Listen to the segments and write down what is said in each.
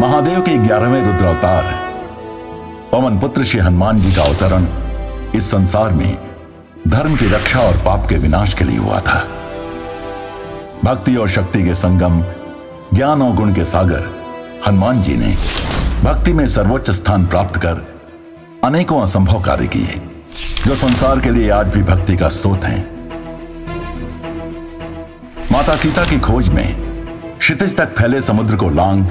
महादेव के ग्यारहवें रुद्रावतार। पवन पुत्र श्री हनुमान जी का अवतरण इस संसार में धर्म की रक्षा और पाप के विनाश के लिए हुआ था। भक्ति और शक्ति के संगम, ज्ञान और गुण के सागर, हनुमान जी ने भक्ति में सर्वोच्च स्थान प्राप्त कर अनेकों असंभव कार्य किए, जो संसार के लिए आज भी भक्ति का स्रोत हैं। माता सीता की खोज में क्षितिज तक फैले समुद्र को लांग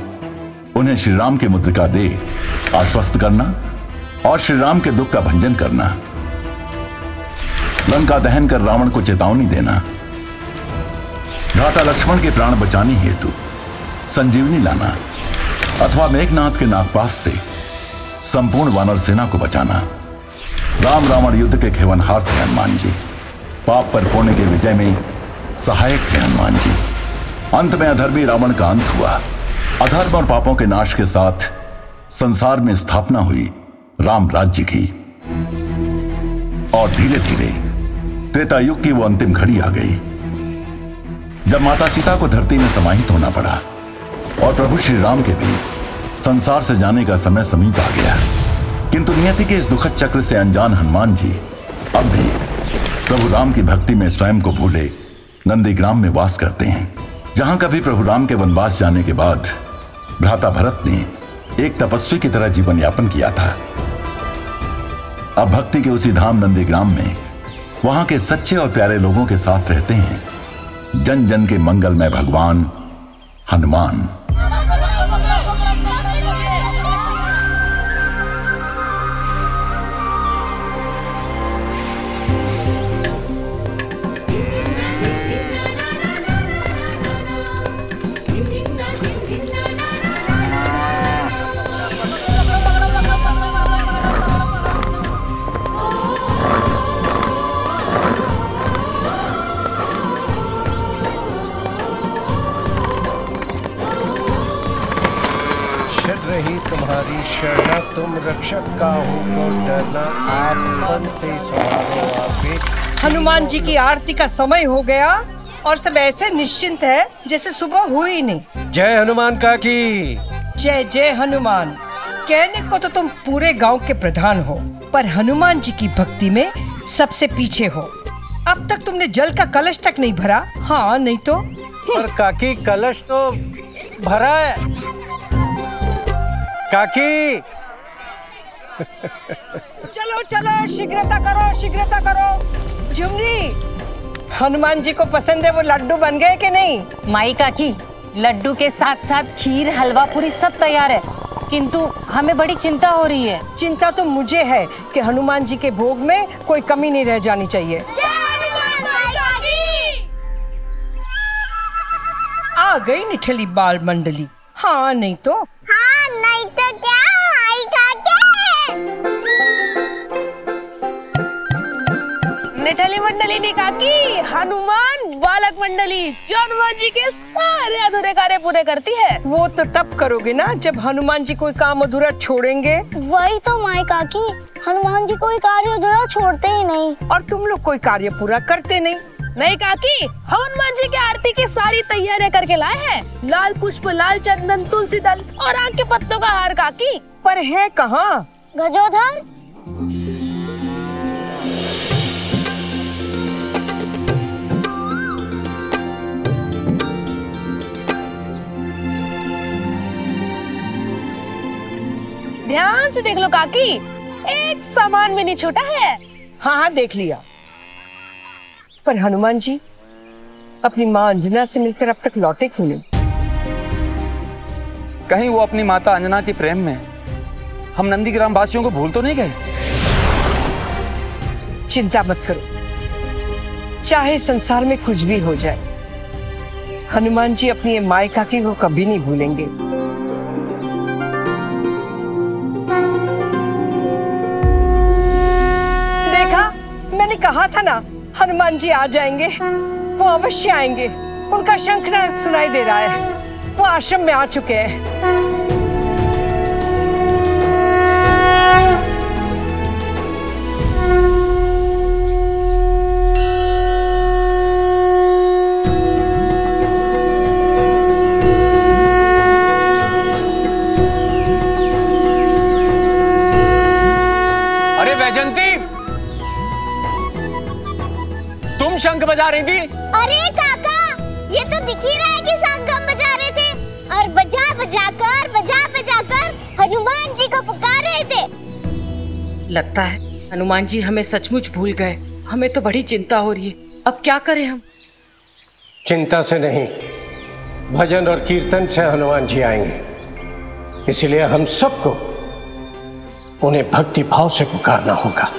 उन्हें श्री राम की मुद्रिका दे, आश्वस्त करना और श्री राम के दुख का भंजन करना। लंका दहन कर रावण को चेतावनी देना। भ्राता लक्ष्मण के प्राण बचाने हेतु संजीवनी लाना अथवा मेघनाथ के नागपास से संपूर्ण वानर सेना को बचाना। राम रावण युद्ध के खेवनहार थे हनुमान जी। पाप पर पुण्य के विजय में सहायक थे हनुमान जी। अंत में अधर्मी रावण का अंत हुआ। अधर्म और पापों के नाश के साथ संसार में स्थापना हुई राम राज्य की। और धीरे धीरे त्रेता युग की वो अंतिम घड़ी आ गई, जब माता सीता को धरती में समाहित होना पड़ा और प्रभु श्री राम के भी संसार से जाने का समय समीप आ गया। किंतु नियति के इस दुखद चक्र से अनजान हनुमान जी अब भी प्रभु राम की भक्ति में स्वयं को भूले नंदीग्राम में वास करते हैं, जहाँ कभी प्रभु राम के वनवास जाने के बाद भ्राता भरत ने एक तपस्वी की तरह जीवन यापन किया था। अब भक्ति के उसी धाम नंदीग्राम में वहाँ के सच्चे और प्यारे लोगों के साथ रहते हैं। जन जन के मंगल में भगवान हनुमान। शरण तुम रक्षक का हो को डरना आप बनते सवारो आपे हनुमान जी की आरती का समय हो गया और सब ऐसे निश्चिंत है जैसे सुबह हुई नहीं। जय हनुमान का की जय जय हनुमान। कहने को तो तुम पूरे गाँव के प्रधान हो पर हनुमान जी की भक्ति में सबसे पीछे हो। अब तक तुमने जल का कलश तक नहीं भरा। हाँ नहीं तो? पर काकी कलश तो भरा है। काकी। चलो चलो शीघ्रता करो शीघ्रता करो। झुमरी हनुमान जी को पसंद है वो लड्डू बन गए कि नहीं? माई काकी लड्डू के साथ साथ खीर हलवा पूरी सब तैयार है। किंतु हमें बड़ी चिंता हो रही है। चिंता तो मुझे है कि हनुमान जी के भोग में कोई कमी नहीं रह जानी चाहिए। आ गई निठली बाल मंडली। हाँ नहीं तो? हाँ नहीं तो क्या आई काके निठली मंडली ने काकी हनुमान बालक मंडली जो हनुमान जी के सारे अधूरे कार्य पूरे करती है। वो तो तब करोगे ना जब हनुमान जी कोई काम अधूरा छोड़ेंगे। वही तो माई काकी हनुमान जी कोई कार्य अधूरा छोड़ते ही नहीं। और तुम लोग कोई कार्य पूरा करते नहीं। नहीं काकी हनुमान जी की आरती की सारी तैयारियाँ करके लाए हैं। लाल पुष्प लाल चंदन तुलसी दल और आग के पत्तों का हार काकी। पर है कहाँ? गजोधर? ध्यान से देख लो काकी एक सामान भी नहीं छूटा है। हाँ हाँ देख लिया। पर हनुमान जी अपनी माँ अंजना से मिलकर अब तक लौटे क्यों नहीं? कहीं वो अपनी माता अंजना के प्रेम में हम नंदीग्राम वासियों को भूल तो नहीं गए? चिंता मत करो। चाहे संसार में कुछ भी हो जाए हनुमान जी अपनी मायका की को कभी नहीं भूलेंगे। देखा? मैंने कहा था ना हनुमान जी आ जाएँगे। वो अवश्य आएँगे। उनका शंखनाद सुनाई दे रहा है। वो आश्रम में आ चुके हैं। बजा रही थी अरे काका ये तो दिख ही रहा है कि हम बजा रहे थे। और बजा बजा कर बजा बजा कर हनुमान जी को पुकार रहे थे। लगता है हनुमान जी हमें सचमुच भूल गए। हमें तो बड़ी चिंता हो रही है। अब क्या करें हम? चिंता से नहीं भजन और कीर्तन से हनुमान जी आएँगे। इसलिए हम सबको उन्हें भक्ति भाव से पुकारना होगा।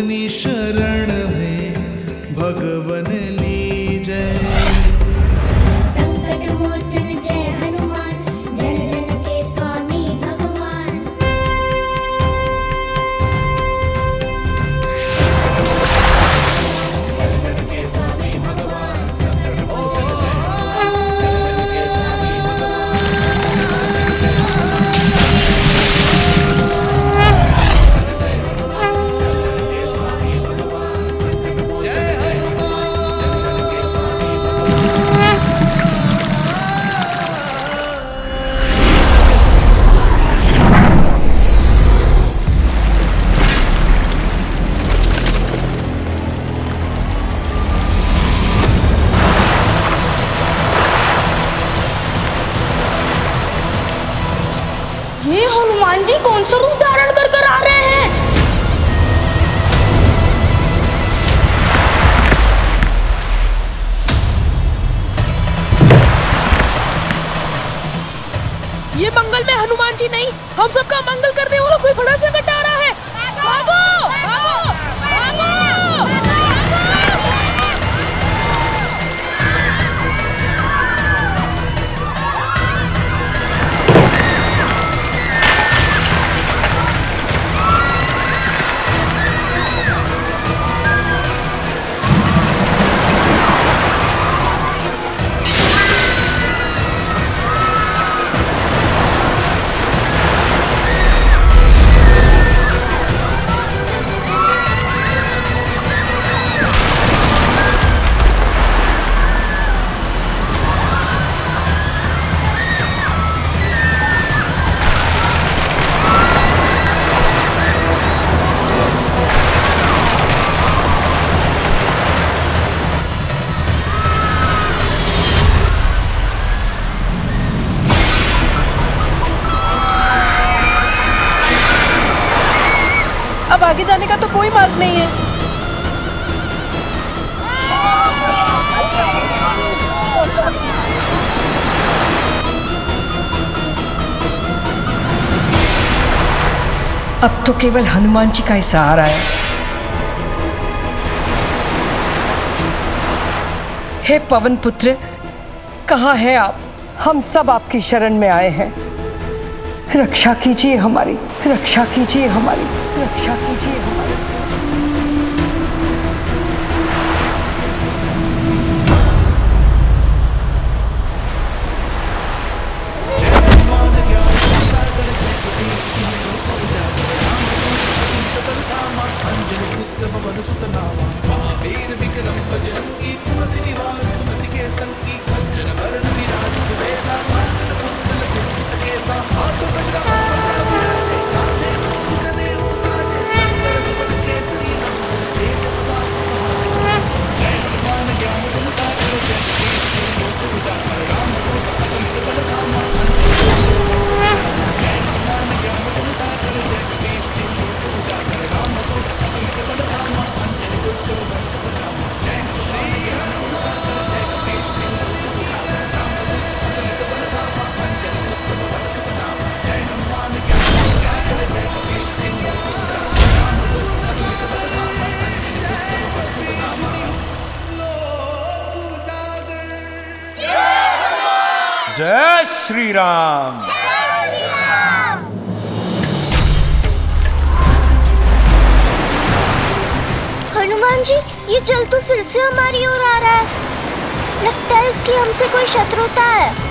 अपनी शरण में भगवन हनुमान तो केवल हनुमान जी का ही सहारा है। हे पवन पुत्र, कहाँ है आप? हम सब आपकी शरण में आए हैं। रक्षा कीजिए हमारी, रक्षा कीजिए हमारी, रक्षा कीजिए हमारी। श्री राम हनुमान जी ये जल तो फिर से हमारी ओर आ रहा है। लगता है इसकी हमसे कोई शत्रुता है।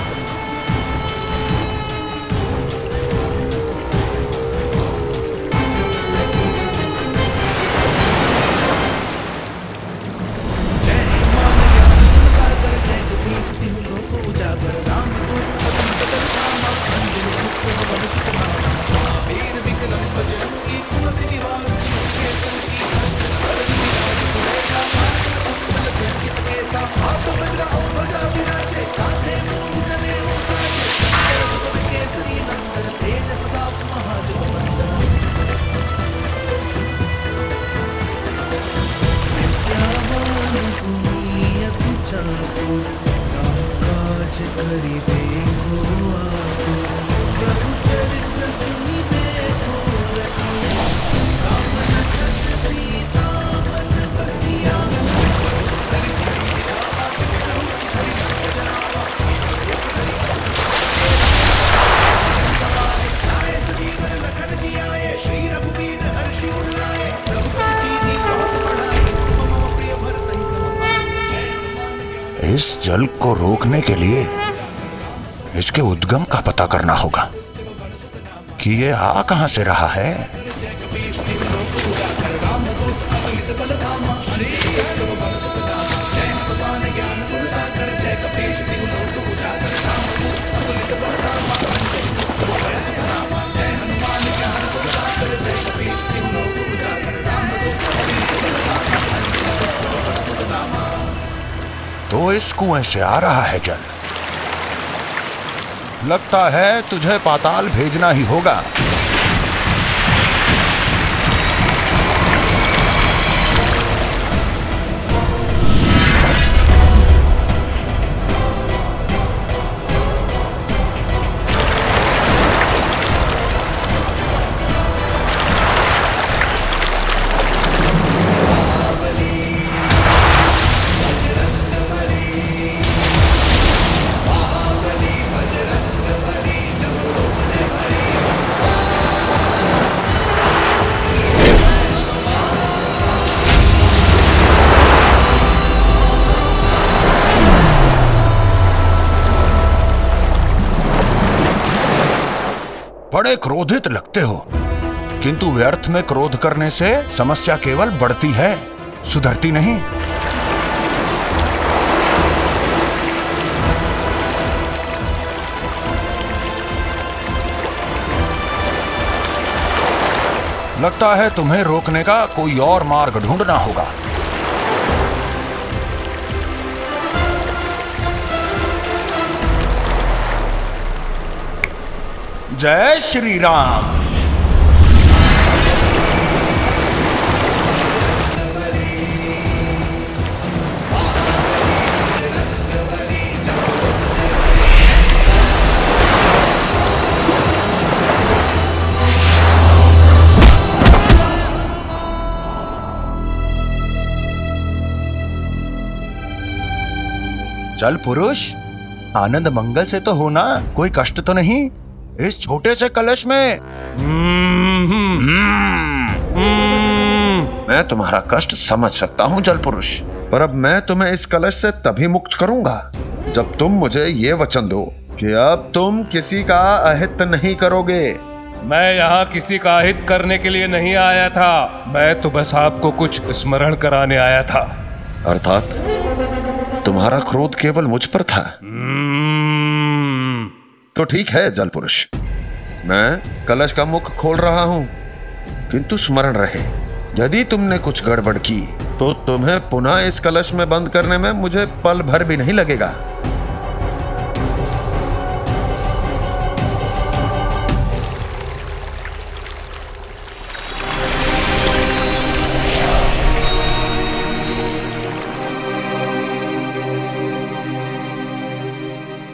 जल को रोकने के लिए इसके उद्गम का पता करना होगा कि ये आ कहाँ से रहा है। तो इस कुएँ से आ रहा है जल। लगता है तुझे पाताल भेजना ही होगा। बड़े क्रोधित लगते हो। किंतु व्यर्थ में क्रोध करने से समस्या केवल बढ़ती है, सुधरती नहीं। लगता है तुम्हें रोकने का कोई और मार्ग ढूंढना होगा। जय श्री राम। चल पुरुष आनंद मंगल से तो होना कोई कष्ट तो नहीं? इस छोटे से कलश में। मैं तुम्हारा कष्ट समझ सकता हूँ जल पुरुष पर अब मैं तुम्हें इस कलश से तभी मुक्त करूँगा जब तुम मुझे ये वचन दो कि अब तुम किसी का अहित नहीं करोगे। मैं यहाँ किसी का हित करने के लिए नहीं आया था। मैं तो बस आपको कुछ स्मरण कराने आया था। अर्थात तुम्हारा क्रोध केवल मुझ पर था। तो ठीक है जल पुरुष मैं कलश का मुख खोल रहा हूँ, किंतु स्मरण रहे। यदि तुमने कुछ गड़बड़ की तो तुम्हें पुनः इस कलश में बंद करने में मुझे पल भर भी नहीं लगेगा।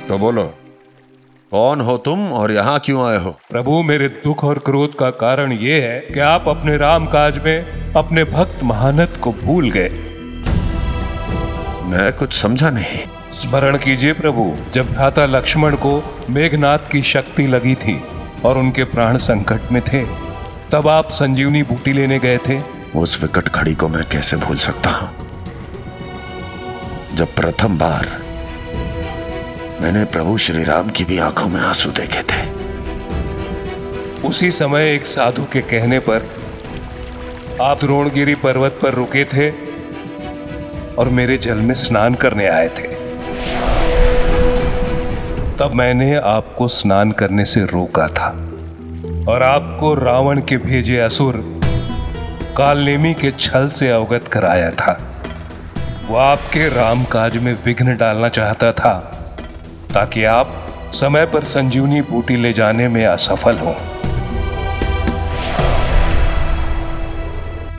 तो बोलो कौन हो तुम और यहाँ क्यों आए हो? प्रभु मेरे दुख और क्रोध का कारण ये है कि आप अपने राम काज में अपने भक्त महानत को भूल गए। मैं कुछ समझा नहीं। स्मरण कीजिए प्रभु जब भ्राता लक्ष्मण को मेघनाथ की शक्ति लगी थी और उनके प्राण संकट में थे तब आप संजीवनी बूटी लेने गए थे। उस विकट घड़ी को मैं कैसे भूल सकता हूँ? जब प्रथम बार मैंने प्रभु श्री राम की भी आँखों में आँसू देखे थे। उसी समय एक साधु के कहने पर आप द्रोणगिरी पर्वत पर रुके थे और मेरे जल में स्नान करने आए थे। तब मैंने आपको स्नान करने से रोका था और आपको रावण के भेजे असुर कालनेमी के छल से अवगत कराया था। वो आपके राम काज में विघ्न डालना चाहता था। ताकि आप समय पर संजीवनी बूटी ले जाने में असफल हो।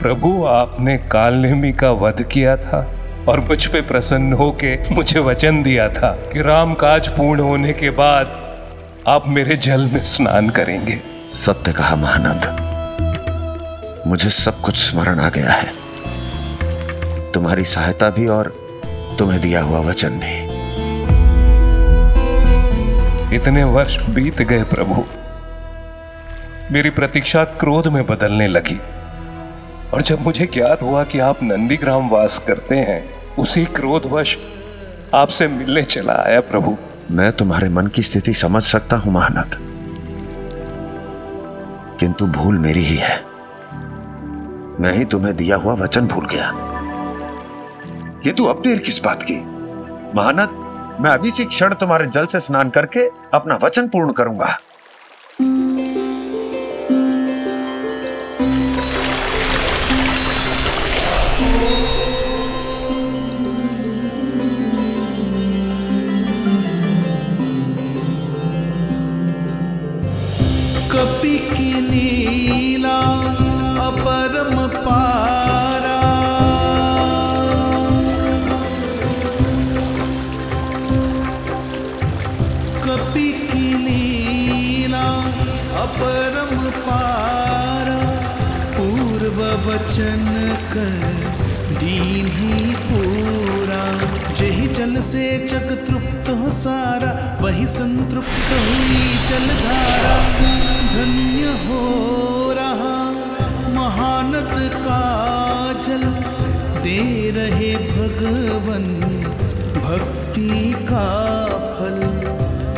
प्रभु, आपने कालनेमी का वध किया था और मुझ पे प्रसन्न होके मुझे वचन दिया था कि राम काज पूर्ण होने के बाद आप मेरे जल में स्नान करेंगे। सत्य कहा महानंद मुझे सब कुछ स्मरण आ गया है। तुम्हारी सहायता भी और तुम्हें दिया हुआ वचन भी। इतने वर्ष बीत गए प्रभु। मेरी प्रतीक्षा क्रोध में बदलने लगी। और जब मुझे ज्ञात हुआ कि आप नंदीग्राम वास करते हैं, उसी क्रोधवश आपसे मिलने चला आया प्रभु। मैं तुम्हारे मन की स्थिति समझ सकता हूँ महानद किंतु भूल मेरी ही है। मैं ही तुम्हें दिया हुआ वचन भूल गया। ये तू अब देर किस बात की? महानद मैं अभी से क्षण तुम्हारे जल से स्नान करके अपना वचन पूर्ण करूँगा। कपि की लीला अपरम पारा वचन कर, दीन ही पूरा। जही जल से जग तृप्त हो सारा, वही संतृप्त हुई जलधारा धन्य हो रहा महानत का जल दे रहे भगवन भक्ति का फल।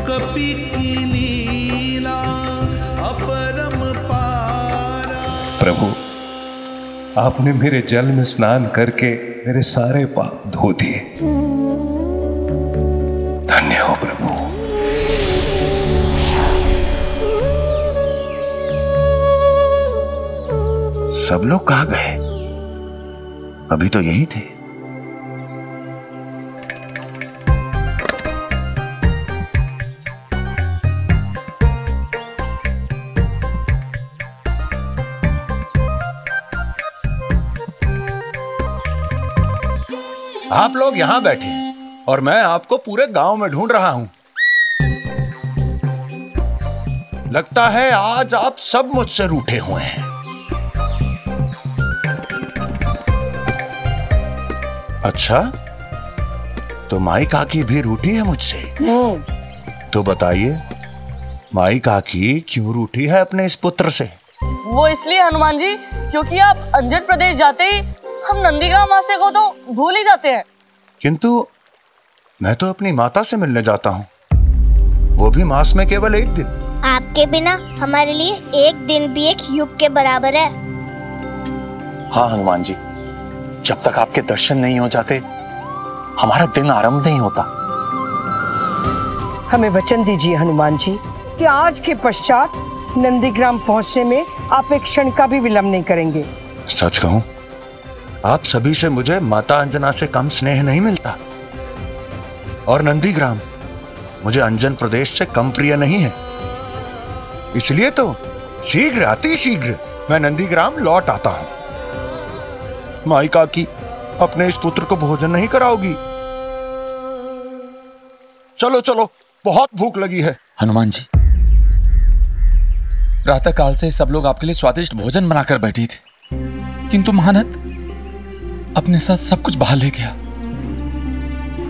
कपि की लीला अपरम पारा। प्रभु आपने मेरे जल में स्नान करके मेरे सारे पाप धो दिए। धन्य हो प्रभु। सब लोग कहा गए? अभी तो यही थे। आप लोग यहाँ बैठे हैं और मैं आपको पूरे गाँव में ढूंढ रहा हूँ। लगता है आज आप सब मुझसे रूठे हुए हैं। अच्छा तो माई काकी भी रूठी है मुझसे? तो बताइए माई काकी क्यों रूठी है अपने इस पुत्र से? वो इसलिए हनुमान जी क्योंकि आप अंजन प्रदेश जाते ही हम नंदीग्राम वासी को तो भूल ही जाते हैं। किंतु मैं तो अपनी माता से मिलने जाता हूँ। वो भी मास में केवल एक दिन। आपके बिना हमारे लिए एक दिन भी एक युग के बराबर है। हाँ हनुमान जी। जब तक आपके दर्शन नहीं हो जाते हमारा दिन आरंभ नहीं होता। हमें वचन दीजिए हनुमान जी कि आज के पश्चात नंदीग्राम पहुँचने में आप एक क्षण का भी विलंब नहीं करेंगे। सच कहूँ आप सभी से मुझे माता अंजना से कम स्नेह नहीं मिलता। और नंदीग्राम, मुझे अंजन प्रदेश से कम प्रिय नहीं है। इसलिए तो शीघ्र अति शीघ्र मैं नंदीग्राम लौट आता हूँ। माई काकी अपने इस पुत्र को भोजन नहीं कराओगी। चलो चलो, बहुत भूख लगी है। हनुमान जी प्रातः काल से सब लोग आपके लिए स्वादिष्ट भोजन बनाकर बैठी थी। किंतु महानत अपने साथ सब कुछ बाहर ले गया।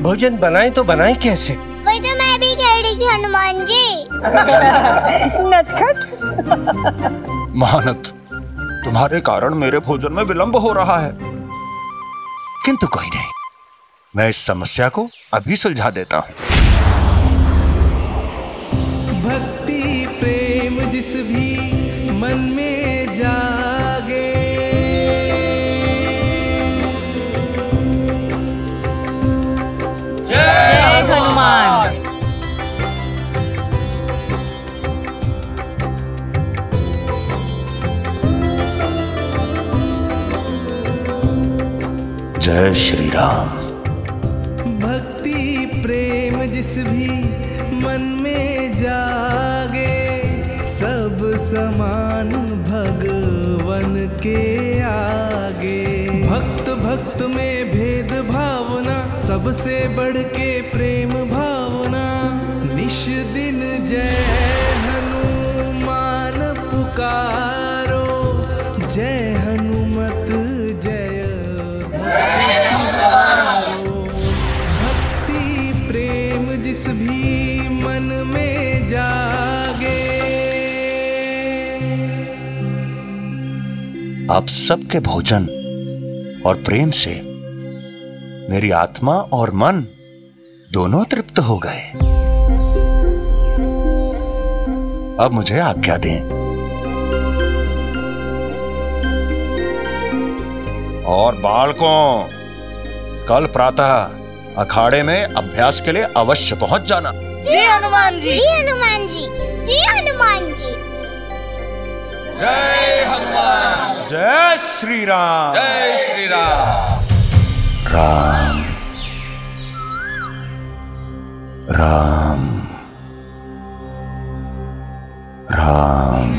भोजन बनाए तो बनाए कैसे? वही तो मैं भी कह रही थी हनुमान जी। महानत तुम्हारे कारण मेरे भोजन में विलंब हो रहा है। किंतु कोई नहीं मैं इस समस्या को अभी सुलझा देता हूँ। जय श्री राम। भक्ति, प्रेम जिस भी मन में जागे, सब समान भगवन के आगे। भक्त भक्त में भेद भावना, सबसे बढ़ के प्रेम भावना। निश दिन जय हनुमान पुकारो। आप सबके भोजन और प्रेम से मेरी आत्मा और मन दोनों तृप्त हो गए। अब मुझे आज्ञा दें। और बालकों कल प्रातः अखाड़े में अभ्यास के लिए अवश्य पहुँच जाना। जी हनुमान जी। जी हनुमान जी। जी हनुमान जी। जय हनुमान। जय श्री राम जय श्री राम राम। राम। राम।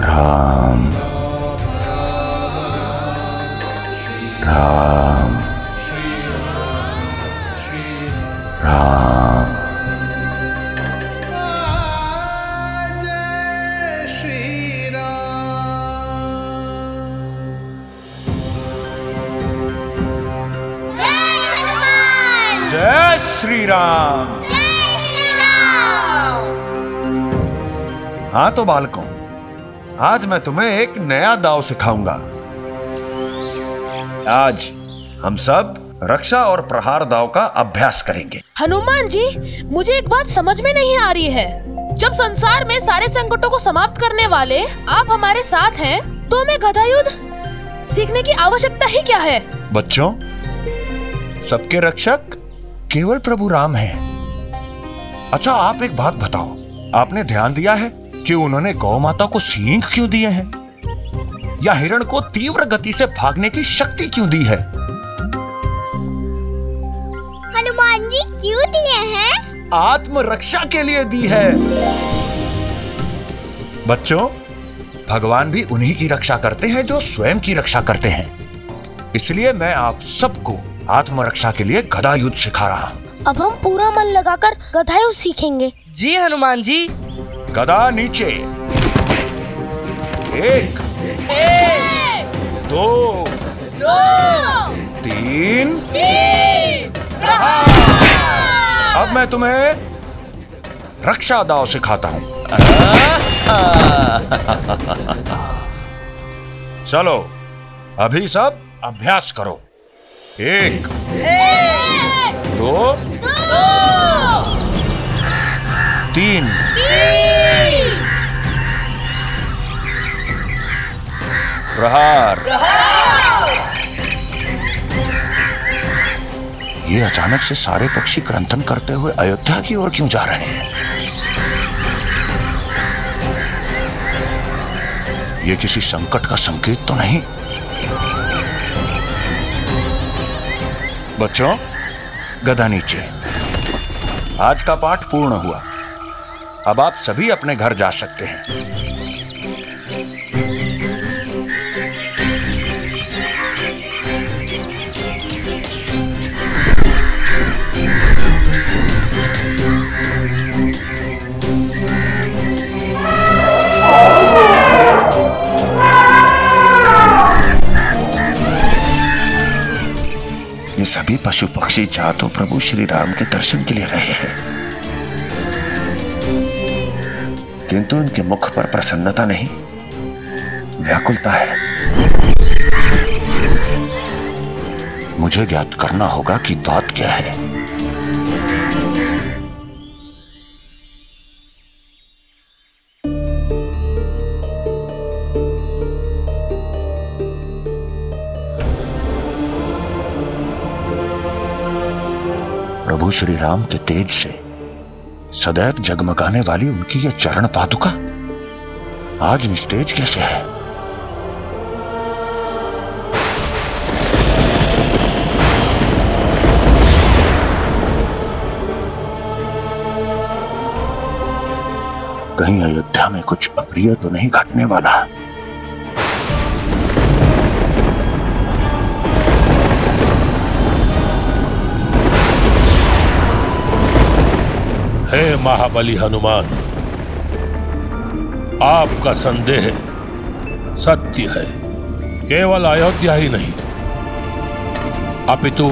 राम। राम। राम जय श्री राम हाँ तो बालकों आज मैं तुम्हें एक नया दाव सिखाऊँगा। आज हम सब रक्षा और प्रहार दाव का अभ्यास करेंगे। हनुमान जी मुझे एक बात समझ में नहीं आ रही है। जब संसार में सारे संकटों को समाप्त करने वाले आप हमारे साथ हैं तो हमें गधा युद्ध सीखने की आवश्यकता ही क्या है? बच्चों सबके रक्षक केवल प्रभु राम हैं। अच्छा आप एक बात बताओ। आपने ध्यान दिया है कि उन्होंने गौ माता को सींग क्यों दिए हैं? या हिरण को तीव्र गति से भागने की शक्ति क्यों दी है? हनुमान जी क्यों दिए हैं? आत्मरक्षा के लिए दी है। बच्चों भगवान भी उन्हीं की रक्षा करते हैं जो स्वयं की रक्षा करते हैं। इसलिए मैं आप सबको आत्मरक्षा के लिए गदा युद्ध सिखा रहा हूँ। अब हम पूरा मन लगाकर गदा युद्ध सीखेंगे। जी हनुमान जी। गदा नीचे। एक एक दो दो तीन। अब मैं तुम्हें रक्षा दाव सिखाता हूँ। चलो अभी सब अभ्यास करो। एक एक दो तीन। प्रहार। ये अचानक से सारे पक्षी क्रंथन करते हुए अयोध्या की ओर क्यों जा रहे हैं? ये किसी संकट का संकेत तो नहीं। बच्चों, गदा नीचे। आज का पाठ पूर्ण हुआ। अब आप सभी अपने घर जा सकते हैं। पशु पक्षी जा तो प्रभु श्री राम के दर्शन के लिए रहे हैं। किंतु उनके मुख पर प्रसन्नता नहीं, व्याकुलता है। मुझे ज्ञात करना होगा कि दौत क्या है। प्रभु श्री राम के तेज से सदैव जगमगाने वाली उनकी यह चरण पादुका आज निस्तेज कैसे है? कहीं अयोध्या में कुछ अप्रिय तो नहीं घटने वाला। हे महाबली हनुमान, आपका संदेह सत्य है, केवल अयोध्या ही नहीं, अपितु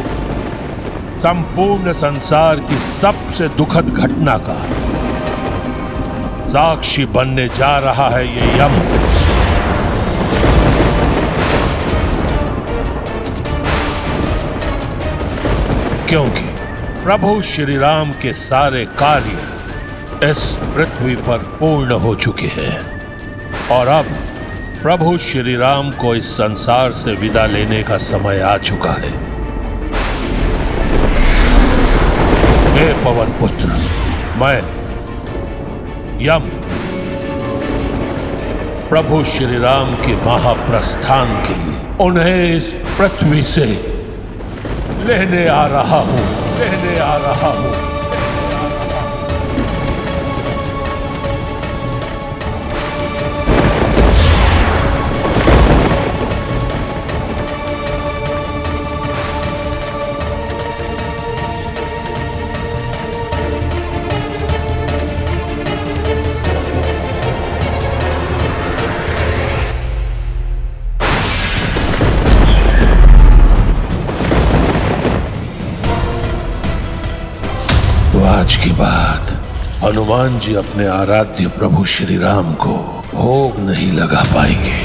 संपूर्ण संसार की सबसे दुखद घटना का साक्षी बनने जा रहा है ये यम। क्योंकि प्रभु श्री राम के सारे कार्य इस पृथ्वी पर पूर्ण हो चुके हैं। और अब प्रभु श्री राम को इस संसार से विदा लेने का समय आ चुका है। हे पवन पुत्र, मैं, यम, प्रभु श्री राम के महाप्रस्थान के लिए उन्हें इस पृथ्वी से लेने आ रहा हूँ लेने आ रहा हूँ। आज की बात। हनुमान जी अपने आराध्य प्रभु श्री राम को भोग नहीं लगा पाएँगे।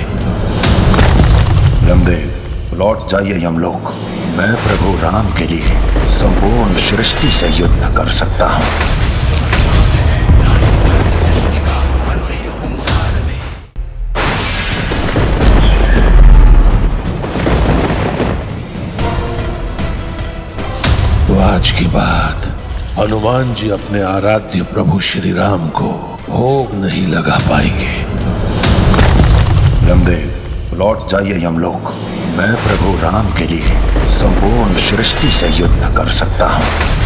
लौट जाइए यमलोक मैं प्रभु राम के लिए संपूर्ण सृष्टि से युद्ध कर सकता हूँ। तो आज की बात हनुमान जी अपने आराध्य प्रभु श्री राम को भोग नहीं लगा पाएँगे। यमदेव लौट जाइए यमलोक मैं प्रभु राम के लिए संपूर्ण सृष्टि से युद्ध कर सकता हूँ।